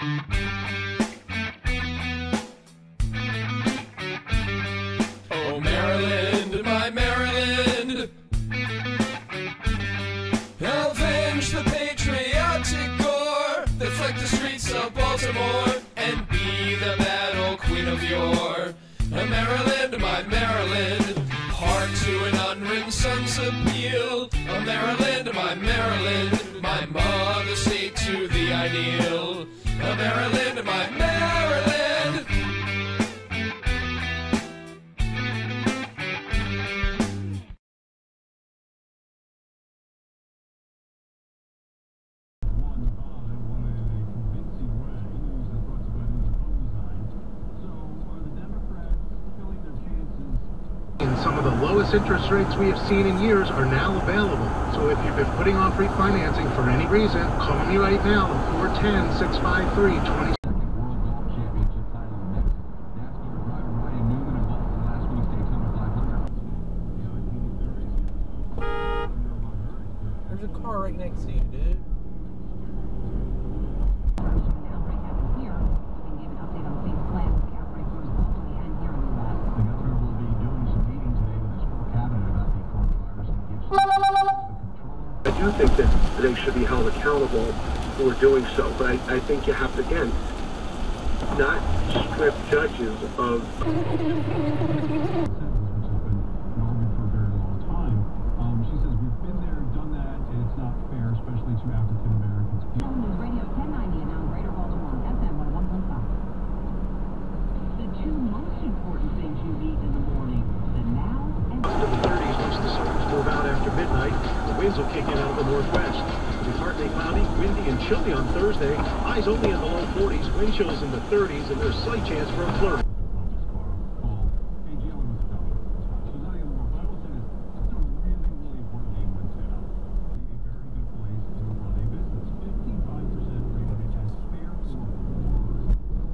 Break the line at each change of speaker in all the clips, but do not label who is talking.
Oh, Maryland, my Maryland. Avenge the patriotic gore that's like the streets of Baltimore and be the battle queen of yore. A Maryland, my Maryland. Hark to an unwritten appeal. A Maryland, my Maryland. My mother state to the ideal. A Maryland, my
Some of the lowest interest rates we have seen in years are now available. So if you've been putting off refinancing for any reason, call me right now at 410-653-20.
There's a car right next to you,
do think that they should be held accountable for doing so, but I, I think you have to, again, not strip judges of
Radio 1090 and now Greater Baltimore, FM 101.5. The two most important things you eat in the morning, the now and
to the 30s once the suburbs move out after midnight. Will kick in out of the northwest. It'll be partly cloudy, windy, and chilly on Thursday. Highs only in the low 40s, wind chills in the 30s, and there's slight chance for a flurry.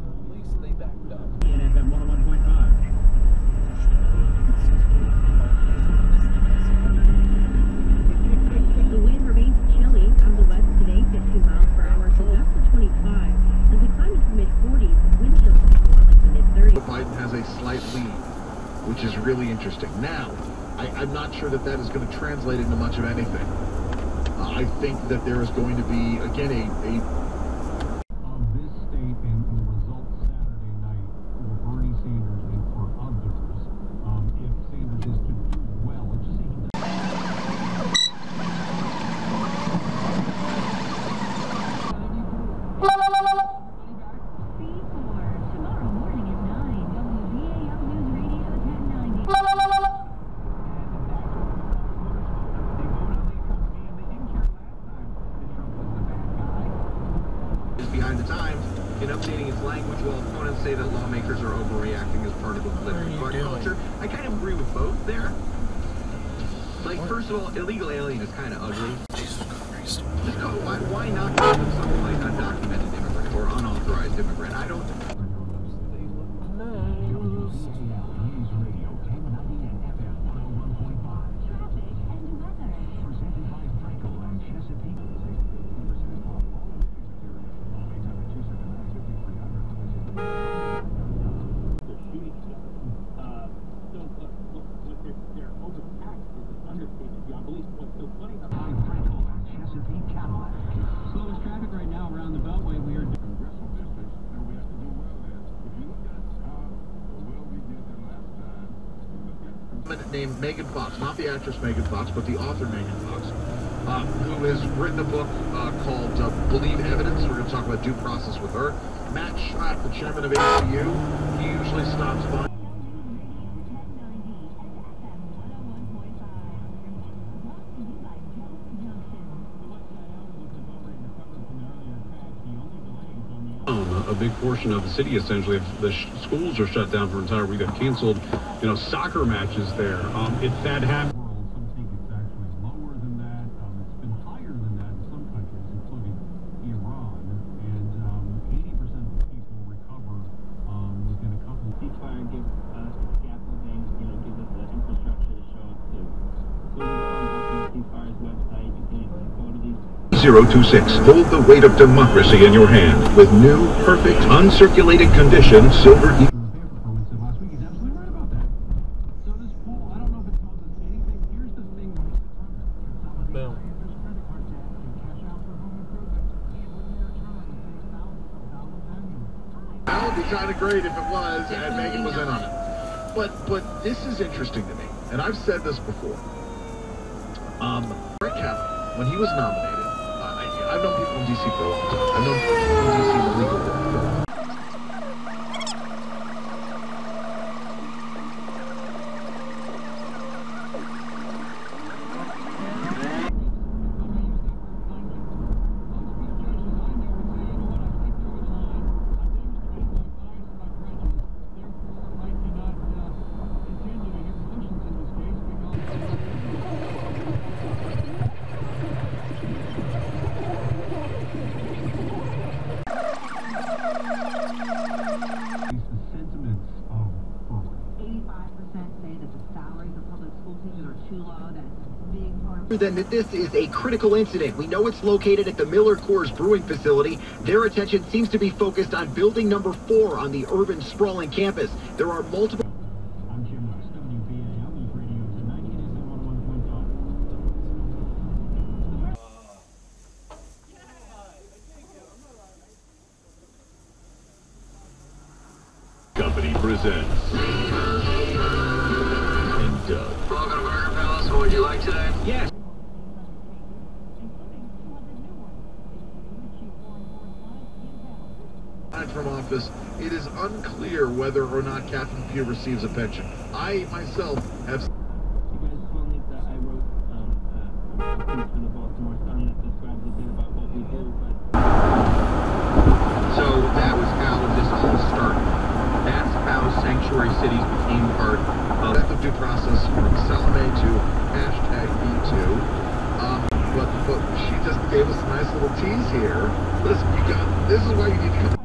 At least they backed up.
The wind remains chilly on the west today, 15 miles per hour to up to 25. As we climb into mid 40s, wind chills more like the mid 30s.
Biden has a slight lead, which is really interesting. Now, I, I'm not sure that that is going to translate into much of anything. Uh, I think that there is going to be, again, a, a
of this state and the results Saturday night for Bernie Sanders and for others. Um, if Sanders is to do well, let's just say he
C4 tomorrow morning at 9. WBAL News Radio 1090.
is behind the times in updating its language while opponents say that lawmakers are overreacting as part of the
What are
political
you
party
doing?
culture. I kind of agree with both there. Like, first of all, illegal alien is kind of ugly.
Jesus Christ.
Call, why, why not call them something like undocumented immigrant or unauthorized immigrant? I don't.
Nose.
News Radio 1090 and FM 101.5.
Traffic and weather.
Presented by Frankel and Chesapeake.
they're shooting stuff. Uh, so what, what, what they're, they're overpacked is an understatement beyond belief. What's so funny about
By Frankel and Chesapeake Cadillac.
slowest traffic right now around the Beltway, we are
congressional districts that we have to do well in. If you look at how well we did the last time, you look at
woman named Megan Fox, not the actress Megan Fox, but the author Megan Fox, uh, who has written a book uh, called uh, Believe Evidence. We're going to talk about due process with her. Matt Schlapp, the chairman of ACU, he usually stops by.
Big portion of the city, essentially, if the schools are shut down for an entire week, They've canceled, you know, soccer matches there. Um, if that happens.
0.026. Hold the weight of democracy in your hand with new, perfect, uncirculated condition silver...
That
would be kind of great if it was, and Megan was in on it. But, but this is interesting to me, and I've said this before. Um, Brett Kavanaugh, when he was nominated, I've known people in DC for a long time. I've known people in DC for a long time.
Then that this is a critical incident. We know it's located at the Miller Coors Brewing Facility. Their attention seems to be focused on building number four on the urban sprawling campus. There are multiple.
I'm Jim
from office, it is unclear whether or not Catherine Pugh receives a pension. I myself have
You guys saw me that I wrote um, uh, a piece for the Baltimore Sun that describes a bit about what we do, but
So that was how this all started. That's how sanctuary cities became part of the due process from Salome to hashtag MeToo. Um, but, but she just gave us a nice little tease here. Listen, you got this is why you need to come.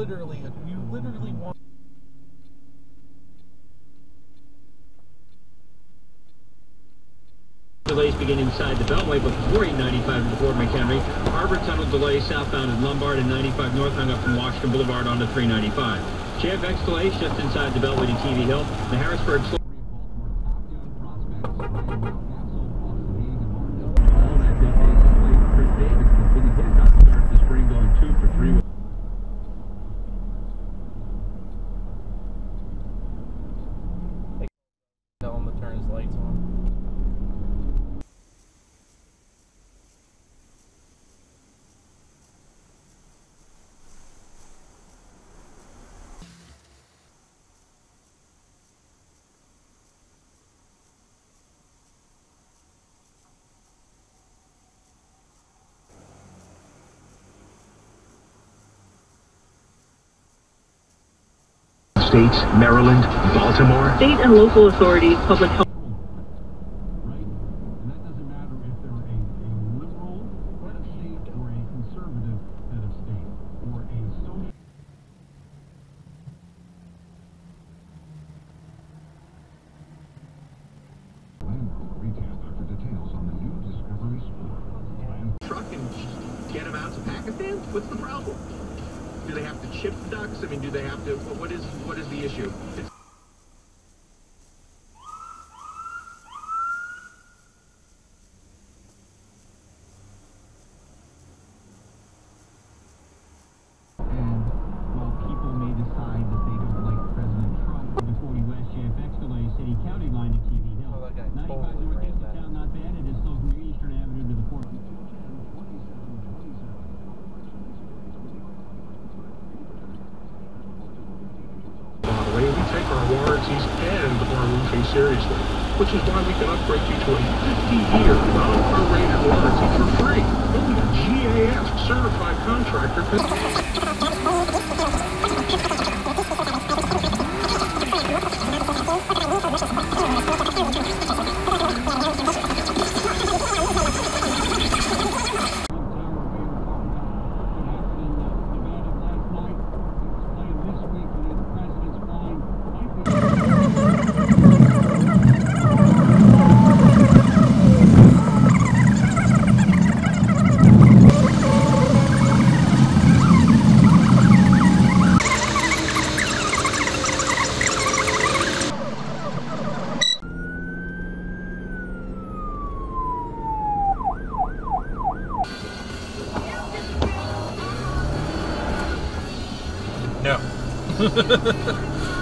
Literally you literally want.
Delays begin inside the Beltway, before 895 to Fort McHenry. Harbor Tunnel delay southbound at Lombard and 95 North hung up from Washington Boulevard onto 395. JFX delays just inside the Beltway to TV Hill. The Harrisburg
States, Maryland, Baltimore.
State and local authorities, public health.
right? And that doesn't matter if they're a, a liberal head of state or a conservative head of state or a social.
Landmark retail for details on the new Discovery Sport. Land
truck and get them out to Pakistan? What's the problem? Do they have to chip ducks? I mean, do they have to? What is what is the issue? It's,
And while people may decide that they don't like President Trump, the 40 West JFX delays City County line to TV Hill.
Oh, that guy
95
totally
North
ran
into
that.
town, not bad. It is still from Eastern Avenue to the Fort.
By the way, we take our warranties and our roofing seriously, which is why we can upgrade you to a 50-year non-prorated warranty for free. Only a GAF certified contractor
A Maryland